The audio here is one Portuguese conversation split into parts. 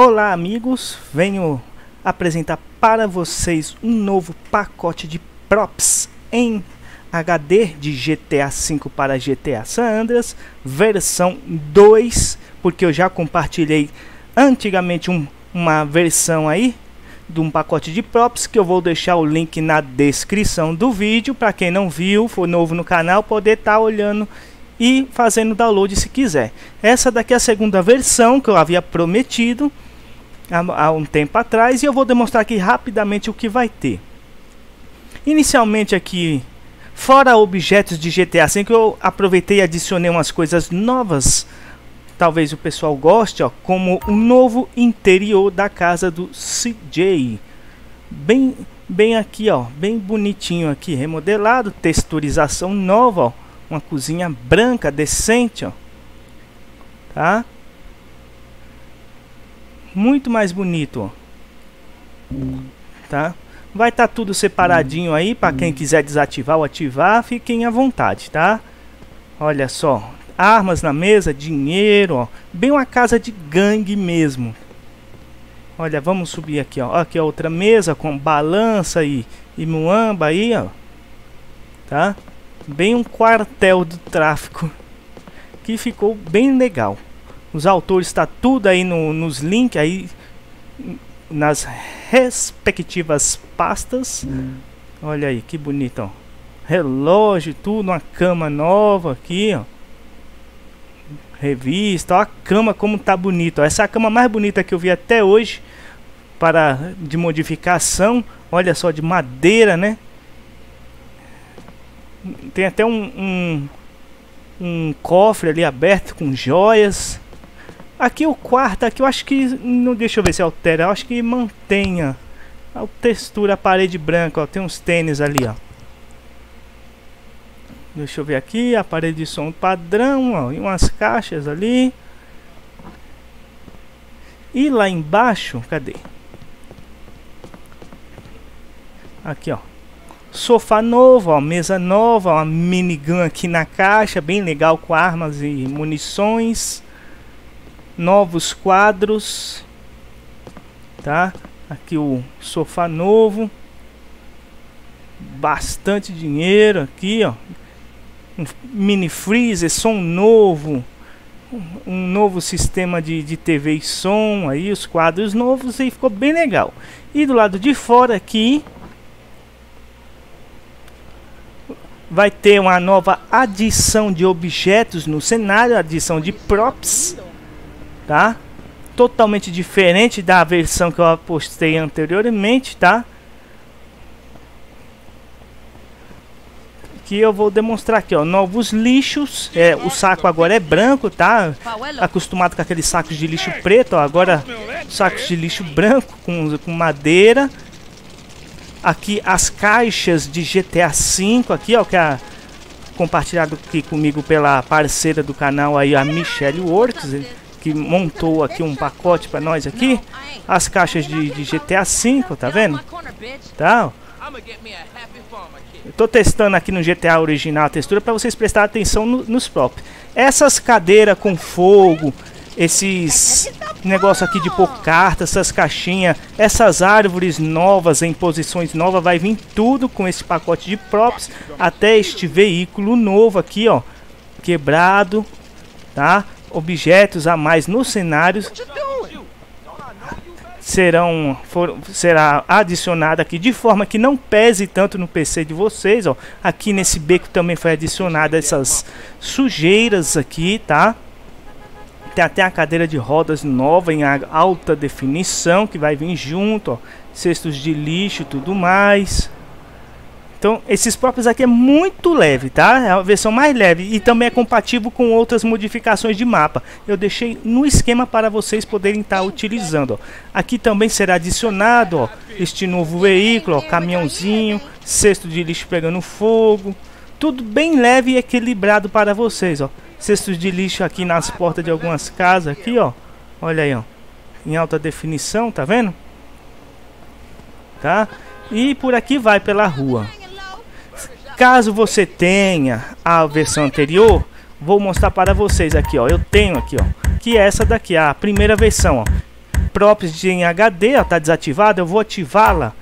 Olá amigos, venho apresentar para vocês um novo pacote de props em HD de GTA V para GTA San Andreas, versão 2, porque eu já compartilhei antigamente um, uma versão aí de um pacote de props que eu vou deixar o link na descrição do vídeo para quem não viu, for novo no canal, poder estar tá olhando e fazendo download se quiser. Essa daqui é a segunda versão que eu havia prometido há, um tempo atrás e eu vou demonstrar aqui rapidamente o que vai ter. Inicialmente aqui, fora objetos de GTA V, eu aproveitei e adicionei umas coisas novas. Talvez o pessoal goste, ó, como o novo interior da casa do CJ. Bem, bem aqui, ó, bem bonitinho aqui, remodelado, texturização nova, ó uma cozinha branca, decente, ó. Tá? Muito mais bonito. Tá? Vai estar tá tudo separadinho aí para quem quiser desativar ou ativar, fiquem à vontade, tá? Olha só, armas na mesa, dinheiro, ó. Bem uma casa de gangue mesmo. Olha, vamos subir aqui, ó. Aqui a outra mesa com balança e, e muamba aí, ó. Tá? bem um quartel do tráfico que ficou bem legal. Os autores está tudo aí no, nos links aí nas respectivas pastas. Hum. Olha aí que bonito, ó. Relógio, tudo, uma cama nova aqui, ó. Revista, ó, a cama como tá bonito. Ó. Essa é a cama mais bonita que eu vi até hoje para de modificação. Olha só de madeira, né? Tem até um, um, um cofre ali aberto com joias. Aqui o quarto, aqui eu acho que. Não deixa eu ver se altera. Eu acho que mantenha a textura, a parede branca. Ó, tem uns tênis ali, ó. Deixa eu ver aqui. A parede de som padrão, ó. E umas caixas ali. E lá embaixo, cadê? Aqui, ó. Sofá novo, ó, mesa nova, uma minigun aqui na caixa, bem legal com armas e munições. Novos quadros, tá? Aqui o sofá novo. Bastante dinheiro aqui, ó. Um mini freezer, som novo. Um novo sistema de, de TV e som aí, os quadros novos e ficou bem legal. E do lado de fora aqui, vai ter uma nova adição de objetos no cenário, adição de props, tá? Totalmente diferente da versão que eu postei anteriormente, tá? Que eu vou demonstrar aqui, ó, novos lixos. É, o saco agora é branco, tá? Acostumado com aqueles sacos de lixo preto, ó, agora sacos de lixo branco com, com madeira aqui as caixas de GTA V aqui, ó, que é compartilhado aqui comigo pela parceira do canal aí, a Michelle Works, que montou aqui um pacote para nós aqui. As caixas de, de, GTA V, tá vendo? Tá? Eu tô testando aqui no GTA original a textura para vocês prestarem atenção no, nos próprios. Essas cadeiras com fogo, esses negócio aqui de pôr cartas, essas caixinhas, essas árvores novas em posições novas, vai vir tudo com esse pacote de props, até este veículo novo aqui, ó, quebrado, tá? Objetos a mais nos cenários serão for, será adicionado aqui de forma que não pese tanto no PC de vocês, ó. Aqui nesse beco também foi adicionada essas sujeiras aqui, tá? Tem até a cadeira de rodas nova em alta definição que vai vir junto, ó, cestos de lixo tudo mais. Então, esses próprios aqui é muito leve, tá? É a versão mais leve e também é compatível com outras modificações de mapa. Eu deixei no esquema para vocês poderem estar tá utilizando. Ó. Aqui também será adicionado ó, este novo veículo, ó, caminhãozinho, cesto de lixo pegando fogo. Tudo bem leve e equilibrado para vocês, ó cestos de lixo aqui nas portas de algumas casas aqui, ó. Olha aí, ó. Em alta definição, tá vendo? Tá? E por aqui vai pela rua. Caso você tenha a versão anterior, vou mostrar para vocês aqui, ó. Eu tenho aqui, ó, que é essa daqui, a primeira versão, ó. props em HD, ó, tá desativada, eu vou ativá-la.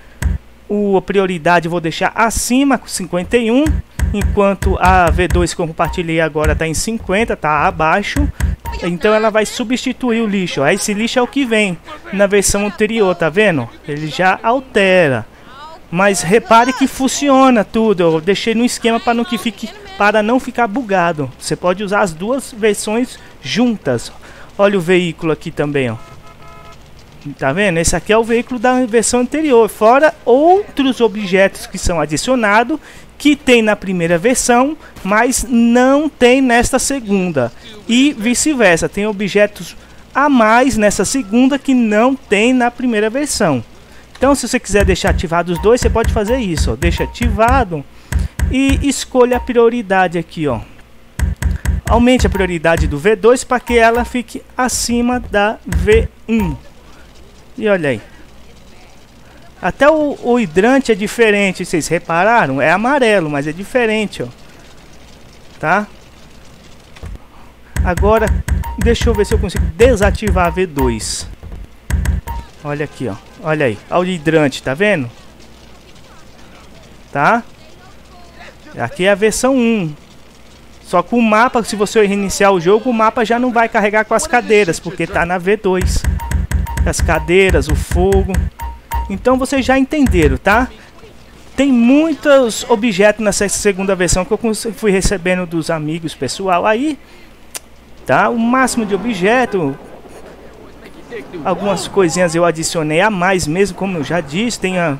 O a prioridade vou deixar acima, 51, enquanto a V2 que eu compartilhei agora está em 50, tá abaixo. Então ela vai substituir o lixo. Ó. Esse lixo é o que vem na versão anterior, tá vendo? Ele já altera. Mas repare que funciona tudo. Eu deixei no esquema para não que fique para não ficar bugado. Você pode usar as duas versões juntas. Olha o veículo aqui também, ó. Tá vendo? Esse aqui é o veículo da versão anterior. Fora outros objetos que são adicionados, que tem na primeira versão, mas não tem nesta segunda. E vice-versa. Tem objetos a mais nessa segunda que não tem na primeira versão. Então, se você quiser deixar ativado os dois, você pode fazer isso. Ó. Deixa ativado e escolha a prioridade aqui, ó. Aumente a prioridade do V2 para que ela fique acima da V1. E olha aí. Até o, o hidrante é diferente, vocês repararam? É amarelo, mas é diferente, ó. Tá? Agora, deixa eu ver se eu consigo desativar a V2. Olha aqui, ó. Olha aí. Olha o hidrante, tá vendo? Tá? Aqui é a versão 1. Só que o mapa, se você reiniciar o jogo, o mapa já não vai carregar com as cadeiras, porque tá na V2 as cadeiras, o fogo. Então vocês já entenderam, tá? Tem muitos objetos nessa segunda versão que eu fui recebendo dos amigos pessoal aí, tá? O máximo de objeto, algumas coisinhas eu adicionei a mais mesmo, como eu já disse, tem a,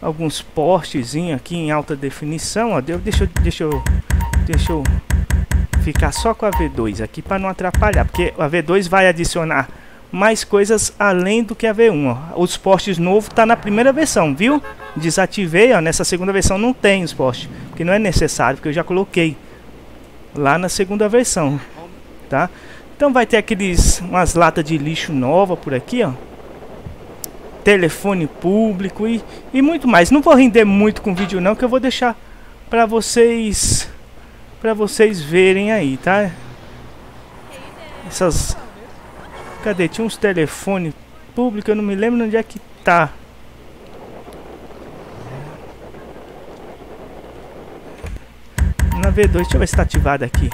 alguns postezinhos aqui em alta definição, ó. Deixa, deixa eu, deixa eu ficar só com a V2 aqui para não atrapalhar, porque a V2 vai adicionar mais coisas além do que a V1. Ó. Os postes novos tá na primeira versão, viu? Desativei, ó, nessa segunda versão não tem os postes, porque não é necessário, porque eu já coloquei lá na segunda versão, tá? Então vai ter aqueles umas latas de lixo nova por aqui, ó. Telefone público e, e muito mais. Não vou render muito com vídeo não, que eu vou deixar para vocês para vocês verem aí, tá? Essas Cadê? Tinha uns telefones públicos, eu não me lembro onde é que tá. Na V2, deixa eu ver se tá ativado aqui.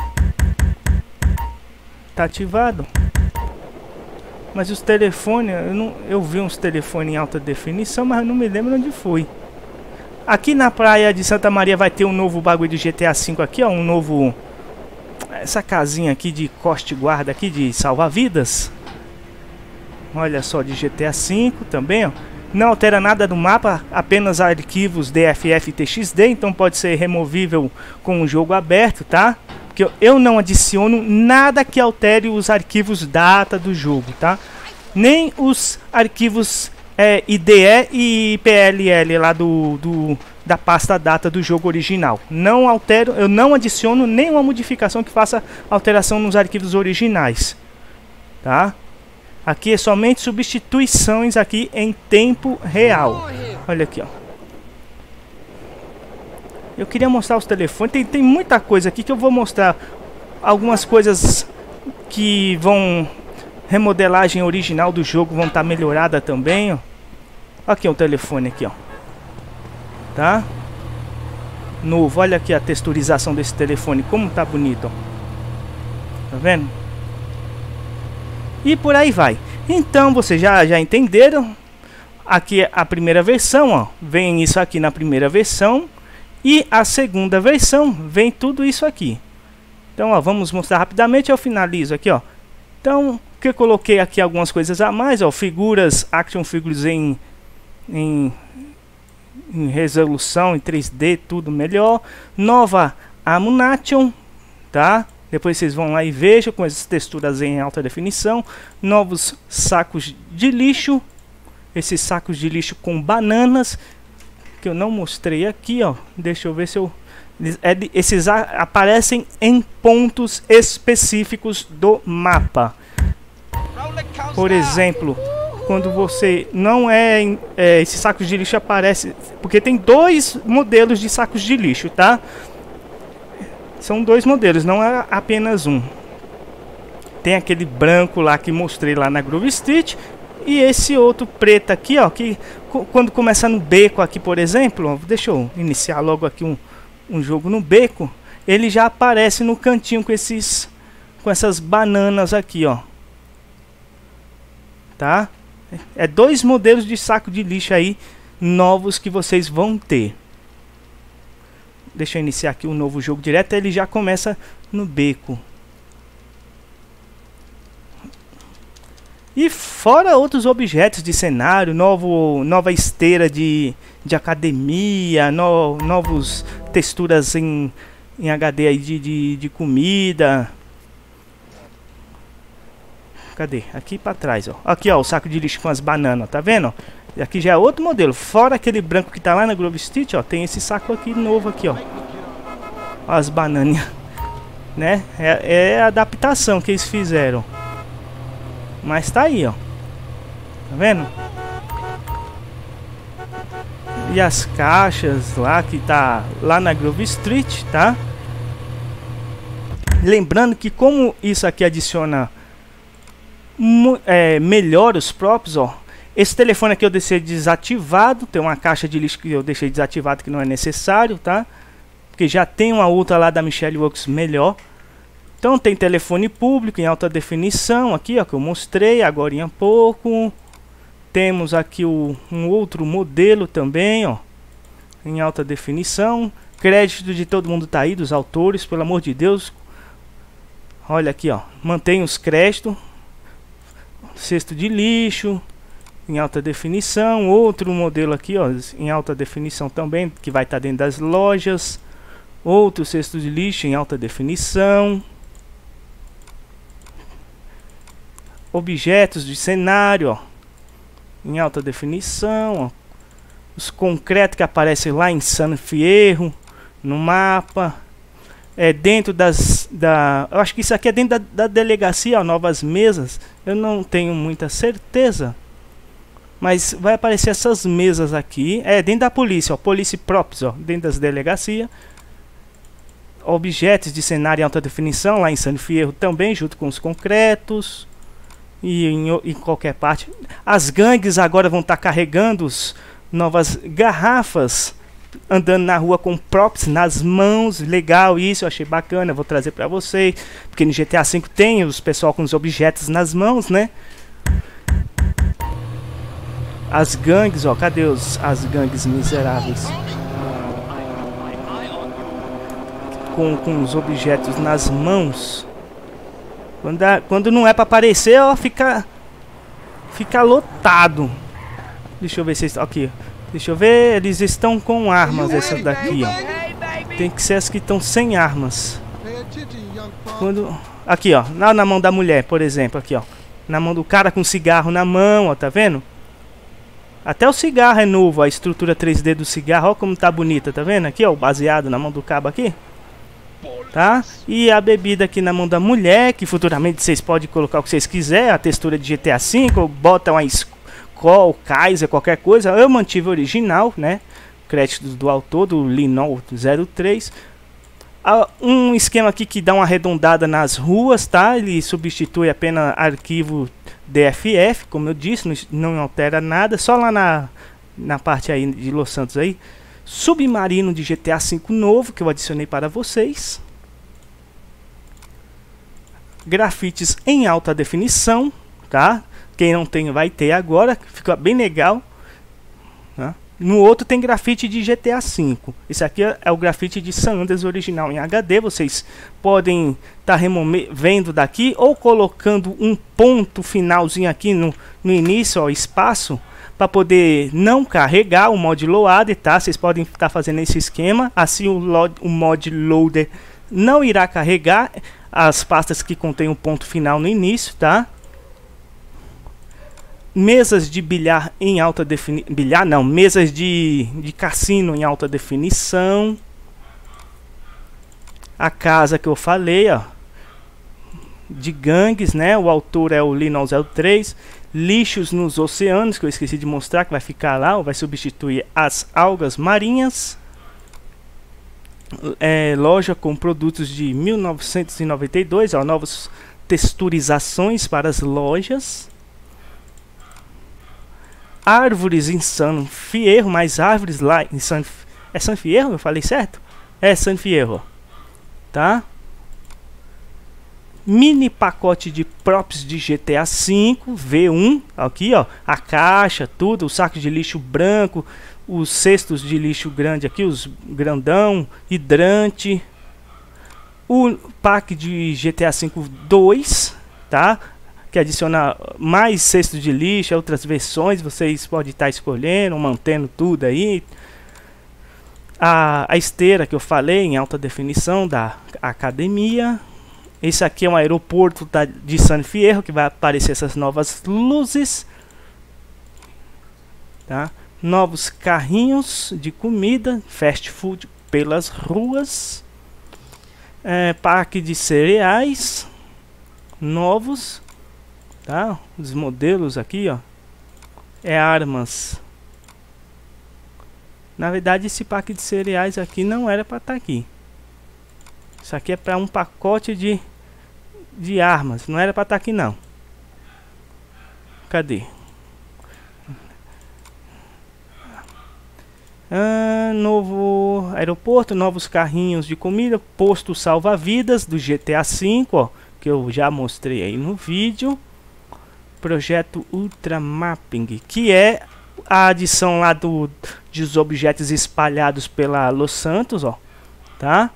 Tá ativado. Mas os telefones, eu, não, eu vi uns telefones em alta definição, mas não me lembro onde foi. Aqui na praia de Santa Maria vai ter um novo bagulho de GTA V aqui, ó, um novo essa casinha aqui de coste guarda aqui de salva-vidas. Olha só, de GTA V também, ó. Não altera nada do mapa, apenas arquivos DFF e TXD, então pode ser removível com o jogo aberto, tá? Porque eu não adiciono nada que altere os arquivos data do jogo, tá? Nem os arquivos é, IDE e PLL lá do, do, da pasta data do jogo original. Não altero, eu não adiciono nenhuma modificação que faça alteração nos arquivos originais, tá? Aqui é somente substituições aqui em tempo real. Olha aqui, ó. Eu queria mostrar os telefones. Tem, tem muita coisa aqui que eu vou mostrar. Algumas coisas que vão... Remodelagem original do jogo vão estar tá melhorada também, ó. Aqui o telefone aqui, ó. Tá? Novo. Olha aqui a texturização desse telefone. Como tá bonito, ó. Tá vendo? e por aí vai. Então vocês já, já entenderam? Aqui é a primeira versão, ó, vem isso aqui na primeira versão e a segunda versão vem tudo isso aqui. Então, ó, vamos mostrar rapidamente, eu finalizo aqui, ó. Então, que eu coloquei aqui algumas coisas a mais, ó, figuras, action figures em, em, em resolução em 3D, tudo melhor. Nova Amunation, tá? Depois vocês vão lá e vejam com essas texturas em alta definição. Novos sacos de lixo. Esses sacos de lixo com bananas. Que eu não mostrei aqui, ó. Deixa eu ver se eu... É esses aparecem em pontos específicos do mapa. Por exemplo, quando você não é, é esses sacos de lixo aparece porque tem dois modelos de sacos de lixo, tá? São dois modelos, não é apenas um. Tem aquele branco lá que mostrei lá na Groove Street E esse outro preto aqui, ó, que quando começa no beco aqui, por exemplo, ó, deixa eu iniciar logo aqui um, um jogo no beco, ele já aparece no cantinho com esses com essas bananas aqui, ó. Tá? É dois modelos de saco de lixo aí novos que vocês vão ter. Deixa eu iniciar aqui um novo jogo direto, ele já começa no beco. E fora outros objetos de cenário, novo, nova esteira de, de academia, no, novos texturas em, em HD aí de, de, de comida. Cadê? Aqui para trás, ó. Aqui, ó, o saco de lixo com as bananas, tá vendo? Aqui já é outro modelo. Fora aquele branco que tá lá na Grove Street, ó, tem esse saco aqui novo aqui, ó. As bananinhas, né? É, é a adaptação que eles fizeram. Mas tá aí, ó. Tá vendo? E as caixas lá que tá lá na Grove Street, tá? Lembrando que como isso aqui adiciona é, melhor os próprios, ó. Esse telefone aqui eu deixei desativado, tem uma caixa de lixo que eu deixei desativado que não é necessário, tá? Porque já tem uma outra lá da Michelle Works melhor. Então tem telefone público em alta definição, aqui ó, que eu mostrei agora em pouco. Temos aqui o, um outro modelo também, ó, em alta definição. Crédito de todo mundo tá aí, dos autores, pelo amor de Deus. Olha aqui, ó, mantém os créditos. Cesto de lixo em alta definição. Outro modelo aqui, ó, em alta definição também, que vai estar tá dentro das lojas. Outro cesto de lixo em alta definição. Objetos de cenário, ó, em alta definição, ó, os concretos que aparecem lá em San Fierro, no mapa, é dentro das, da, eu acho que isso aqui é dentro da, da delegacia, ó, novas mesas, eu não tenho muita certeza, mas vai aparecer essas mesas aqui, é dentro da polícia, ó, Police Props, ó, dentro das delegacias, objetos de cenário em alta definição lá em San Fierro também, junto com os concretos, e em, em qualquer parte. As gangues agora vão estar tá carregando novas garrafas andando na rua com props nas mãos, legal isso, eu achei bacana, vou trazer para vocês, porque no GTA V tem os pessoal com os objetos nas mãos, né? As gangues, ó, cadê os, as gangues miseráveis? Com, com os objetos nas mãos. Quando, a, quando não é pra aparecer, ó, fica. Fica lotado. Deixa eu ver se aqui. Deixa eu ver, eles estão com armas essas daqui, ó. Tem que ser as que estão sem armas. Quando aqui, ó, na, na mão da mulher, por exemplo, aqui, ó. Na mão do cara com cigarro na mão, ó, tá vendo? Até o cigarro é novo, a estrutura 3D do cigarro, ó como tá bonita, tá vendo? Aqui, ó, baseado na mão do cabo aqui tá? E a bebida aqui na mão da mulher, que futuramente vocês podem colocar o que vocês quiserem, a textura de GTA V, bota uma Skol, Kaiser, qualquer coisa. Eu mantive original, né? Créditos do autor, do Linol 03. Ah, um esquema aqui que dá uma arredondada nas ruas, tá? Ele substitui apenas arquivo DFF, como eu disse, não altera nada, só lá na, na parte aí de Los Santos aí. Submarino de GTA V novo que eu adicionei para vocês grafites em alta definição, tá? Quem não tem vai ter agora, fica bem legal. Tá? No outro tem grafite de GTA V. Esse aqui é o grafite de San Andreas original em HD. Vocês podem estar tá removendo daqui ou colocando um ponto finalzinho aqui no, no início, ó, espaço, para poder não carregar o mod loader, tá? Vocês podem estar tá fazendo esse esquema. Assim o, o mod loader não irá carregar as pastas que contêm o um ponto final no início, tá? Mesas de bilhar em alta definição, bilhar não, mesas de, de cassino em alta definição. A casa que eu falei, ó, de gangues, né? O autor é o Linol 03. Lixos nos oceanos, que eu esqueci de mostrar, que vai ficar lá, vai substituir as algas marinhas é, loja com produtos de 1992, ó, novas texturizações para as lojas. árvores em San Fierro, mais árvores lá em San... É San Fierro? Eu falei certo? É San Fierro. Tá? Mini pacote de props de GTA V V1. Aqui, ó. A caixa, tudo. O saco de lixo branco. Os cestos de lixo grande aqui. Os grandão. Hidrante. O pack de GTA V 2. Tá? que adiciona mais cestos de lixo, outras versões, vocês podem estar escolhendo, mantendo tudo aí. A, a esteira que eu falei em alta definição da academia. Esse aqui é um aeroporto da, de San Fierro que vai aparecer essas novas luzes. Tá? Novos carrinhos de comida, fast food pelas ruas. É, parque de cereais novos tá? Os modelos aqui, ó, é armas. Na verdade, esse pack de cereais aqui não era para estar tá aqui. Isso aqui é para um pacote de de armas, não era para estar tá aqui não. Cadê? Ah, novo aeroporto, novos carrinhos de comida, posto salva-vidas do GTA V, ó, que eu já mostrei aí no vídeo projeto Ultramapping, que é a adição lá do, dos objetos espalhados pela Los Santos, ó, tá?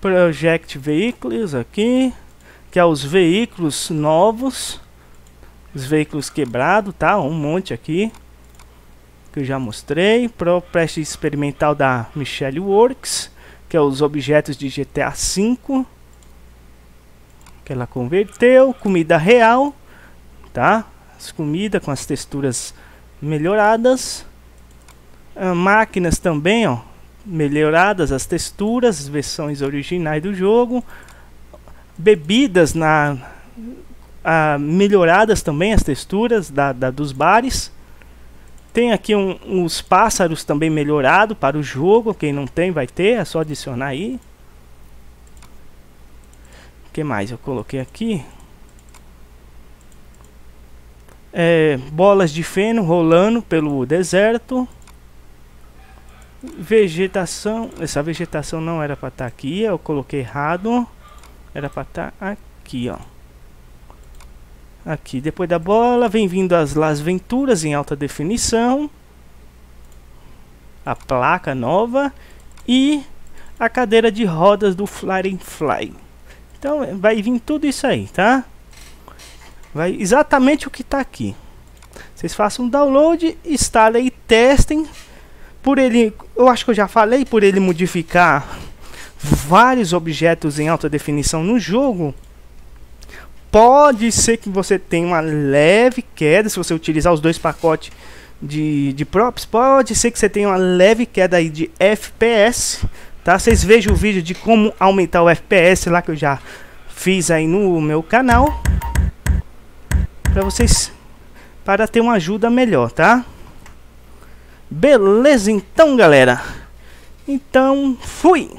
Project Vehicles aqui, que é os veículos novos, os veículos quebrados, tá? Um monte aqui, que eu já mostrei. Pro Preste Experimental da Michelle Works, que é os objetos de GTA V que ela converteu, comida real, tá? As comidas com as texturas melhoradas, ah, máquinas também, ó, melhoradas as texturas, as versões originais do jogo, bebidas na ah, melhoradas também as texturas da, da dos bares. Tem aqui um, uns pássaros também melhorado para o jogo. Quem não tem vai ter, é só adicionar aí que mais eu coloquei aqui? É, bolas de feno rolando pelo deserto. Vegetação. Essa vegetação não era para estar tá aqui. Eu coloquei errado. Era para estar tá aqui, ó. Aqui, depois da bola, vem vindo as Las Venturas em alta definição. A placa nova. E a cadeira de rodas do Flying Fly. Então vai vir tudo isso aí, tá? Vai exatamente o que está aqui. Vocês façam download, instalem e testem. Por ele, eu acho que eu já falei, por ele modificar vários objetos em alta definição no jogo, pode ser que você tenha uma leve queda se você utilizar os dois pacotes de, de props. Pode ser que você tenha uma leve queda aí de FPS tá? Vocês vejam o vídeo de como aumentar o FPS lá que eu já fiz aí no meu canal para vocês para ter uma ajuda melhor, tá? Beleza então, galera. Então, fui.